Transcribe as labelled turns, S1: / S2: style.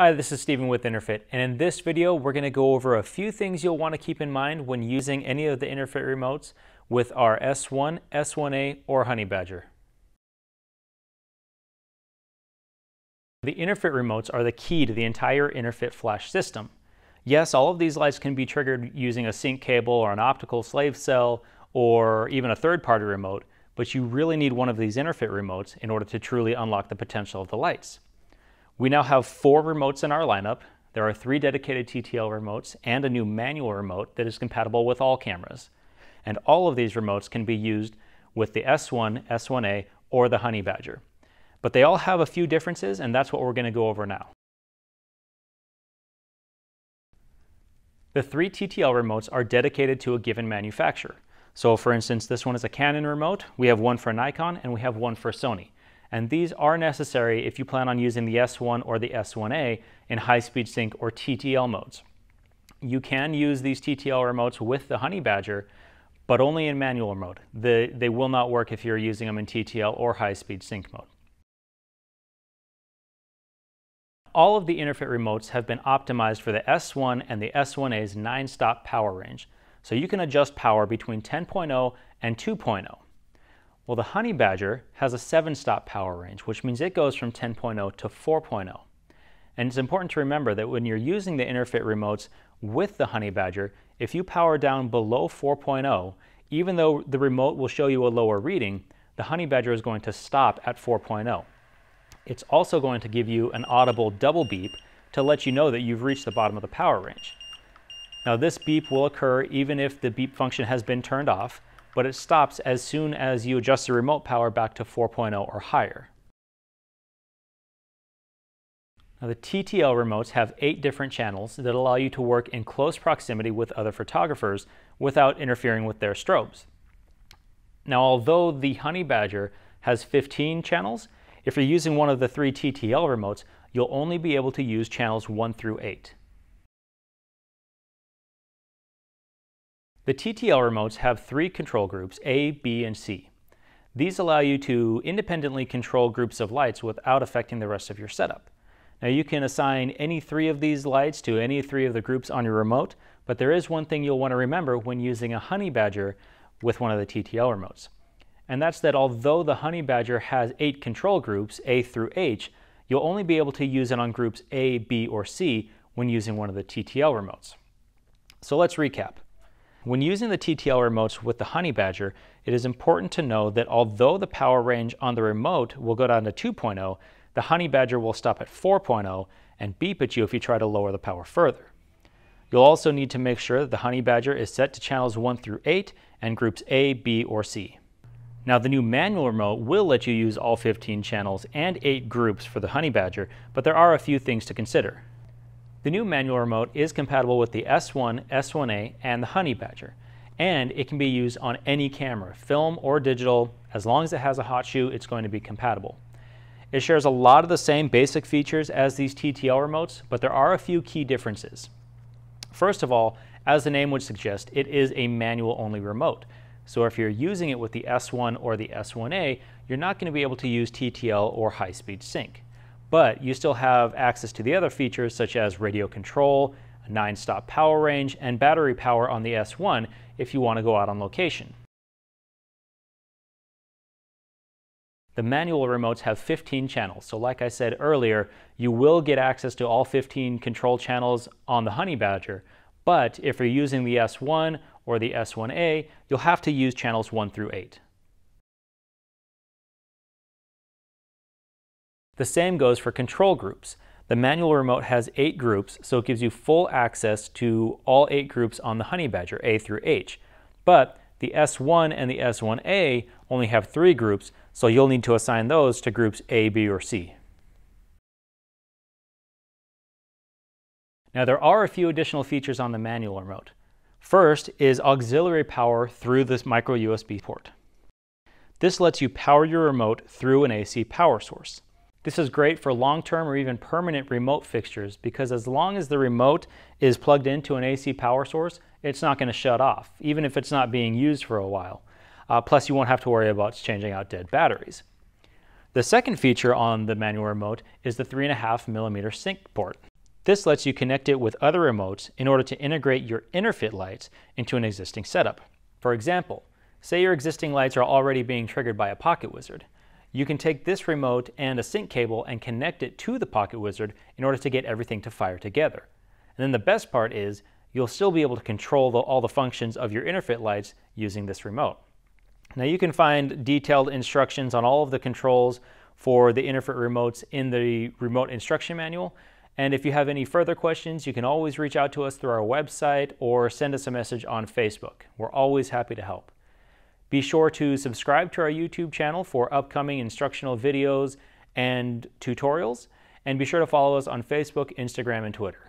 S1: Hi, this is Stephen with Interfit, and in this video we're going to go over a few things you'll want to keep in mind when using any of the Interfit remotes with our S1, S1A, or Honey Badger. The Interfit remotes are the key to the entire Interfit flash system. Yes, all of these lights can be triggered using a sync cable or an optical slave cell or even a third-party remote, but you really need one of these Interfit remotes in order to truly unlock the potential of the lights. We now have four remotes in our lineup. There are three dedicated TTL remotes and a new manual remote that is compatible with all cameras. And all of these remotes can be used with the S1, S1A, or the Honey Badger. But they all have a few differences, and that's what we're going to go over now. The three TTL remotes are dedicated to a given manufacturer. So for instance, this one is a Canon remote, we have one for Nikon, and we have one for Sony and these are necessary if you plan on using the S1 or the S1A in high-speed sync or TTL modes. You can use these TTL remotes with the Honey Badger, but only in manual mode. The, they will not work if you're using them in TTL or high-speed sync mode. All of the Interfit remotes have been optimized for the S1 and the S1A's 9-stop power range, so you can adjust power between 10.0 and 2.0. Well, the Honey Badger has a seven stop power range, which means it goes from 10.0 to 4.0. And it's important to remember that when you're using the Interfit remotes with the Honey Badger, if you power down below 4.0, even though the remote will show you a lower reading, the Honey Badger is going to stop at 4.0. It's also going to give you an audible double beep to let you know that you've reached the bottom of the power range. Now this beep will occur even if the beep function has been turned off, but it stops as soon as you adjust the remote power back to 4.0 or higher. Now the TTL remotes have eight different channels that allow you to work in close proximity with other photographers without interfering with their strobes. Now although the Honey Badger has 15 channels, if you're using one of the three TTL remotes, you'll only be able to use channels 1 through 8. The TTL remotes have three control groups, A, B, and C. These allow you to independently control groups of lights without affecting the rest of your setup. Now you can assign any three of these lights to any three of the groups on your remote, but there is one thing you'll want to remember when using a Honey Badger with one of the TTL remotes. And that's that although the Honey Badger has eight control groups, A through H, you'll only be able to use it on groups A, B, or C when using one of the TTL remotes. So let's recap. When using the TTL remotes with the Honey Badger, it is important to know that although the power range on the remote will go down to 2.0, the Honey Badger will stop at 4.0 and beep at you if you try to lower the power further. You'll also need to make sure that the Honey Badger is set to channels 1 through 8 and groups A, B, or C. Now the new manual remote will let you use all 15 channels and 8 groups for the Honey Badger, but there are a few things to consider. The new manual remote is compatible with the S1, S1A, and the Honey Badger, and it can be used on any camera, film or digital. As long as it has a hot shoe, it's going to be compatible. It shares a lot of the same basic features as these TTL remotes, but there are a few key differences. First of all, as the name would suggest, it is a manual-only remote. So if you're using it with the S1 or the S1A, you're not going to be able to use TTL or high-speed sync but you still have access to the other features such as radio control, a 9-stop power range, and battery power on the S1 if you want to go out on location. The manual remotes have 15 channels, so like I said earlier, you will get access to all 15 control channels on the Honey Badger, but if you're using the S1 or the S1A, you'll have to use channels 1 through 8. The same goes for control groups. The manual remote has eight groups, so it gives you full access to all eight groups on the Honey Badger, A through H. But the S1 and the S1A only have three groups, so you'll need to assign those to groups A, B, or C. Now there are a few additional features on the manual remote. First is auxiliary power through this micro USB port. This lets you power your remote through an AC power source. This is great for long-term or even permanent remote fixtures because as long as the remote is plugged into an AC power source, it's not going to shut off, even if it's not being used for a while. Uh, plus, you won't have to worry about changing out dead batteries. The second feature on the manual remote is the 3.5 millimeter sync port. This lets you connect it with other remotes in order to integrate your Interfit lights into an existing setup. For example, say your existing lights are already being triggered by a Pocket Wizard. You can take this remote and a sync cable and connect it to the Pocket Wizard in order to get everything to fire together. And then the best part is you'll still be able to control the, all the functions of your Interfit lights using this remote. Now you can find detailed instructions on all of the controls for the Interfit remotes in the remote instruction manual. And if you have any further questions, you can always reach out to us through our website or send us a message on Facebook. We're always happy to help. Be sure to subscribe to our YouTube channel for upcoming instructional videos and tutorials, and be sure to follow us on Facebook, Instagram, and Twitter.